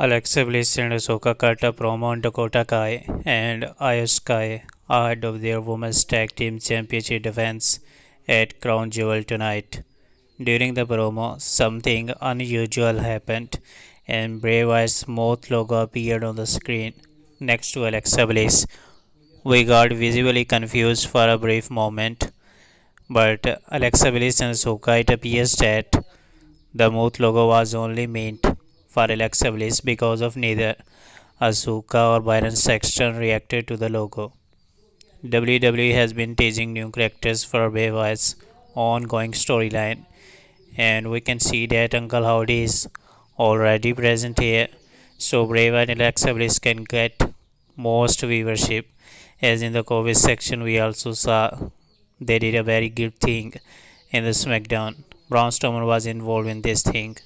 Alexa Bliss and Asuka cut a promo on Dakota Kai and Iyo Sky ahead of their Women's Tag Team Championship defense at Crown Jewel tonight. During the promo, something unusual happened and Bray Wyatt's Moth logo appeared on the screen next to Alexa Bliss. We got visibly confused for a brief moment, but Alexa Bliss and Asuka it appears that the Moth logo was only meant Alexa Bliss because of neither Asuka or Byron Saxton reacted to the logo. WWE has been teasing new characters for Bray Wyatt's ongoing storyline, and we can see that Uncle Howdy is already present here, so Wyatt and Alexa Bliss can get most viewership. As in the COVID section, we also saw they did a very good thing in the SmackDown. Braun Strowman was involved in this thing.